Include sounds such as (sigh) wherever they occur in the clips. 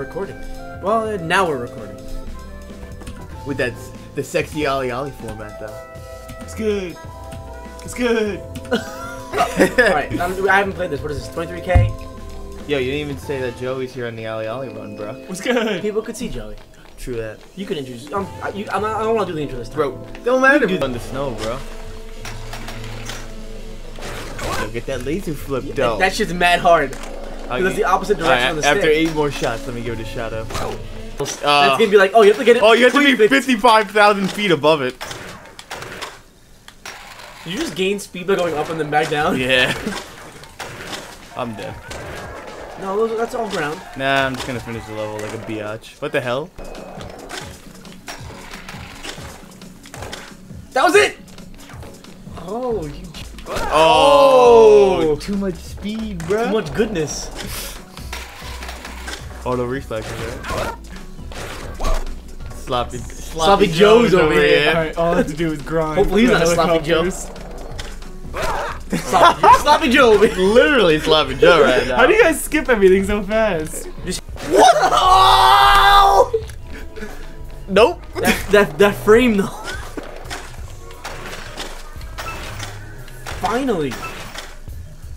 Recording. Well, uh, now we're recording. With that the sexy OlliOlli format though. It's good. It's good. (laughs) Alright, I haven't played this. What is this, 23k? Yo, you didn't even say that Joey's here on the OlliOlli run, bro. What's good? People could see Joey. True that. You can introduce. Um, I, you, I'm not, I don't want to do the intro this time. Bro, don't matter if on the snow, bro. Yo, get that laser flip Yeah, though. That shit's mad hard. Okay. That's the opposite direction Alright, of the after stick. eight more shots, let me give it a shot of. That's Uh, gonna be like, oh, you have to get it. oh, you have to be 55,000 feet above it. Did you just gain speed by going up and then back down? Yeah. (laughs) I'm dead. No, that's all ground. Nah, I'm just gonna finish the level like a biatch. What the hell? That was it. Oh, you Oh, too much speed, bro. too much goodness. Auto reflexes, right? Sloppy, Sloppy Joe's over here. Alright, all I have to do is grind. Hopefully he's the not a sloppy Joe. Sloppy, sloppy Joe. over here. Literally sloppy Joe right now. How do you guys skip everything so fast? What? Oh! Nope. That, that that frame though. Finally.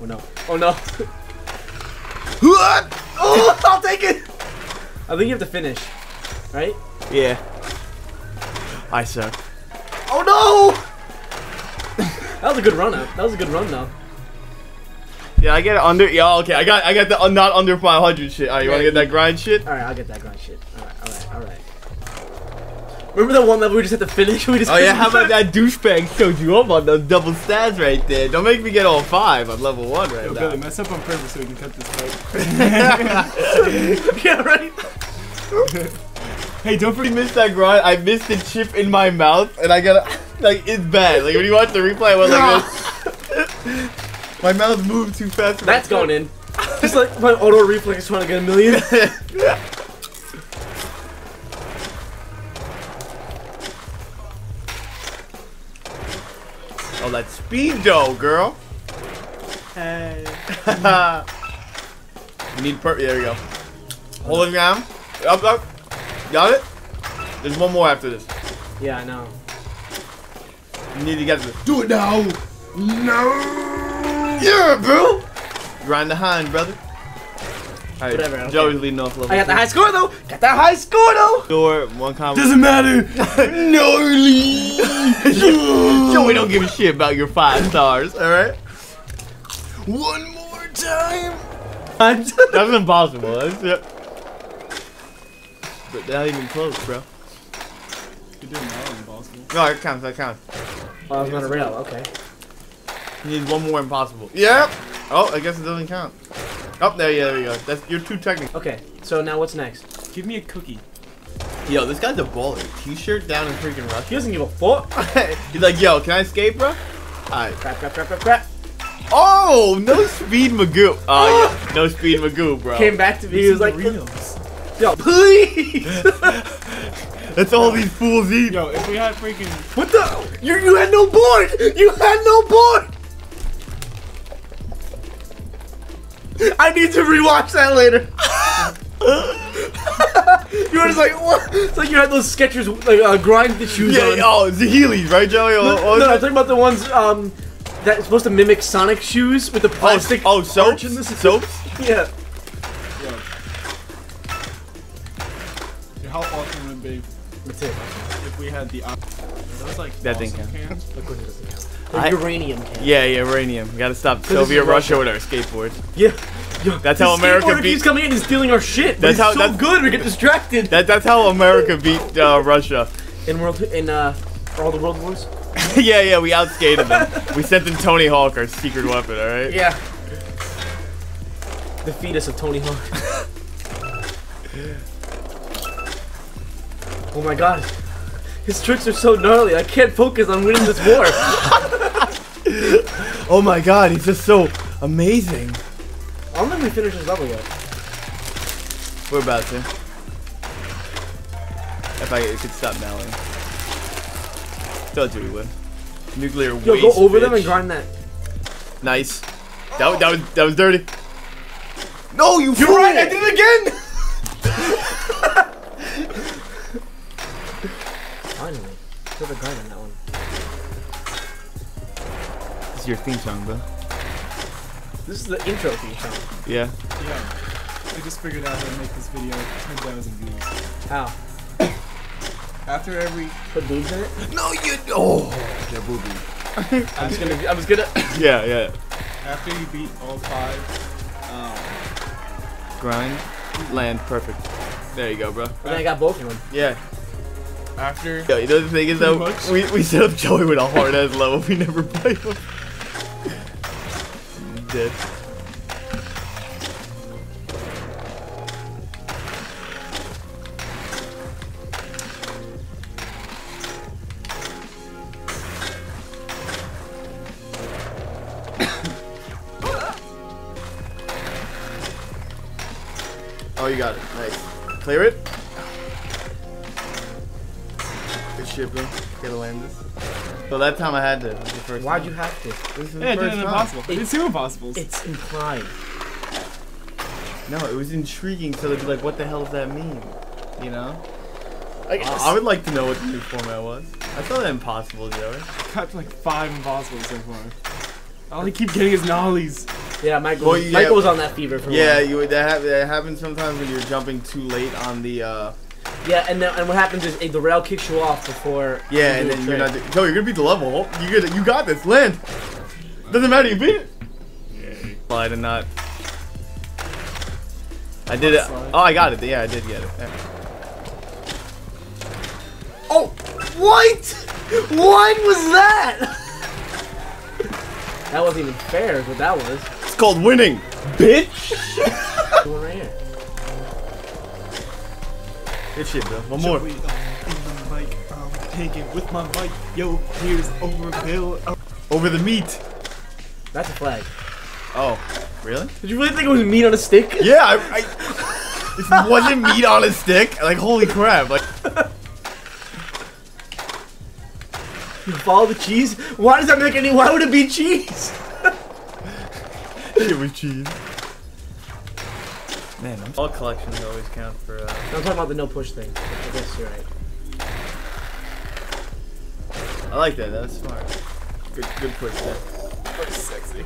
Oh no. Oh no. What? (laughs) Oh, I'll take it. I think you have to finish, right? Yeah. I suck. Oh no! that was a good run up. That was a good run though. Yeah, I get it under. Yeah, okay. I got, I got the uh, not under 500 shit. Alright, you Yeah, wanna get you- that grind shit? All right, I'll get that grind shit. All right, all right, all right. Remember that one level we just had to finish? (laughs) We just Oh yeah, how about that douchebag showed you up on those double stats right there? Don't make me get all five on level one right Yo, now. Billy, mess up on purpose so we can cut this fight. (laughs) (laughs) yeah, right. hey, don't I forget. missed that grind. I missed the chip in my mouth, and I got like it's bad. Like when you watch the replay, I went like this. my mouth moved too fast. That's going in. Just like my auto reflex is trying to get a million. Oh, that speed though, girl. Hey. (laughs) you need per. There we go. Hold it down. Up, up. Got it. There's one more after this. yeah, I know. You need to get this. Do it now. No. Yeah, bro. Grind the hind, brother. Alright, Whatever, I don't Joey's leading off level. I got the high score though. Got that high score though. Door, one combo. Doesn't matter. (laughs) Gnarly! (laughs) Joey don't give a shit about your five stars, alright? One more time! (laughs) That's impossible. That's it. But not even close, bro. You're doing that impossible. No, it counts, that counts. Oh, I was on a rail. Okay. You need one more impossible. Yep! Oh, I guess it doesn't count. Oh, there, yeah, there you go. That's You're too technical. Okay. So now what's next? Give me a cookie. Yo, this guy's a baller. T-shirt down in freaking rough. He doesn't give a fuck. (laughs) He's like, yo, can I escape, bro? Alright. Crap, crap, crap, crap, crap. Oh, no speed Magoo. Oh, yeah, no speed Magoo, bro. Came back to me. He was like, Doritos. yo, please. (laughs) That's all these fools eat. Yo, if we had freaking. what the? You you had no board. You had no board. I need to rewatch that later. you were just like, what? It's like you had those Skechers like uh, grind the shoes Yeah, on. oh, the Heelys, right, Joey? no, Oh, oh, no, I'm talking about the ones um that's supposed to mimic Sonic shoes with the oh, plastic. oh, arch soaps? in this- Soaps? Yeah. Yo. Yo, How awesome would it be That's it. if we had the. op- Are those like That thing awesome counts. cans? Look what it doesn't. I- uranium can. Yeah, yeah, uranium. We gotta stop Soviet Russia Russia. with our skateboards. Yeah. Yo, (laughs) That's how America beat- keeps coming in and stealing our shit. That's how- so that's- good. We get distracted. That, that's how America beat uh, Russia. in world in uh all the world wars. (laughs) yeah, yeah, we outskated them. we sent them Tony Hawk, our secret weapon, alright? Yeah. The fetus of Tony Hawk. (laughs) oh my god. His tricks are so gnarly. I can't focus on winning this war. Oh my god, he's just so amazing don't think we finished this level yet. We're about to. If I could stop Mallory. Told you we would. Nuclear Yo, waste. Yo, go over bitch. them and grind that. Nice. That, was, that, was, that was dirty. No, you You're fool. right, I did it again! (laughs) Finally. Put the grind on that one. This is your theme song, bro. This is the intro theme song. Yeah. Yeah. I just figured out how to make this video 10,000 views. How? After every, Put boobs in it? No, you. Oh, that booby. (laughs) I'm just gonna. I'm just gonna. (coughs) Yeah, yeah. after you beat all five, um, Grind, land, perfect. There you go, bro. And then I got both of them. Yeah. after Yo, you know the thing is though, much. we, we set up Joey with a hard ass level. We never (laughs) played him. Dead. (coughs) Oh, you got it. Nice. Clear it. Good shit, bro. Gotta land this. So that time I had to. This is the first Why'd time. you have to? This is the yeah, I first an impossible. It- It's two impossibles. It's implied. No, it was intriguing. So they'd be like, "What the hell does that mean?" You know. I I, I would like to know what the new format was. I thought that impossible, Joey. I got like five impossibles so far. All I keep getting is nollies. Yeah, Michael. Well, yeah. Michael was on that fever for a Yeah, while. you that, hap- that happens sometimes when you're jumping too late on the. uh Yeah, and then, and what happens is eh, the rail kicks you off before. Yeah, you and then the you're not. trick. do- you're gonna beat the level. You get it. You got this. Land. Doesn't matter. You beat it. Well, I did not. I did it. Oh, I got it. Yeah, I did get it. Yeah. Oh, what? What was that? that wasn't even fair. Is what that was. It's called winning, bitch. (laughs) Good shit, bro. One more. Joey, uh, in the mic, um, taking with my mic. Yo, here's overkill. Uh, Over the meat. That's a flag. Oh, really? Did you really think it was meat on a stick? Yeah, I. I it wasn't meat on a stick. Like holy crap! Like You follow the cheese? Why does that make any? Why would it be cheese? (laughs) it was cheese. Man, I'm all collections always count for. Uh, I'm talking about the no push thing. I guess you're right. I like that. That's smart. Good, good push there. that's sexy.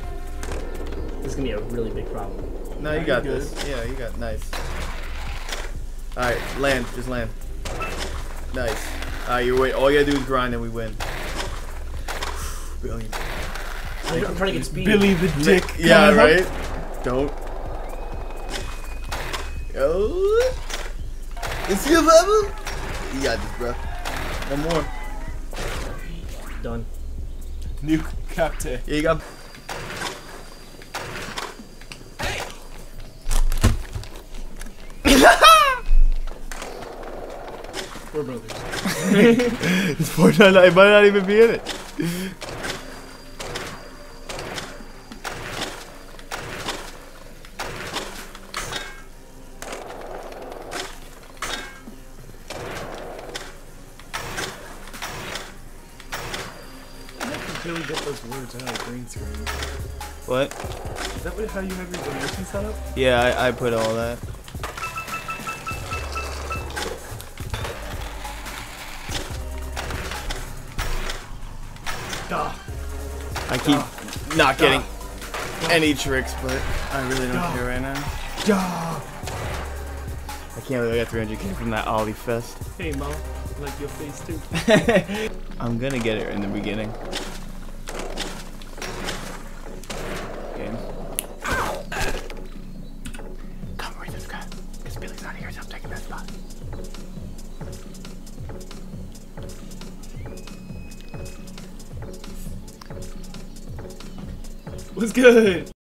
This is gonna be a really big problem. No, you you got this. Yeah, you got nice. All right, land. Just land. Nice. All right, you wait. All you gotta do is grind, and we win. (sighs) Billion. I'm, I'm trying to get speed. Billy the Dick. Yeah, coming (laughs) right. Don't. Oh. Is your level? You got this, bro. One more. Done. Nuke Captain. Here you got. We're brothers. (laughs) Fortnite might not even be in it. Billy get those words out of green screen. What? Is that how you have your donation set up? Yeah, I, I put all that. Duh. I keep not getting any tricks, but I really don't Duh. care right now. Duh. I can't believe I got 300k from that Ollie Fest. Hey, Mo. Like your face too. (laughs) I'm gonna get it in the beginning. What's good?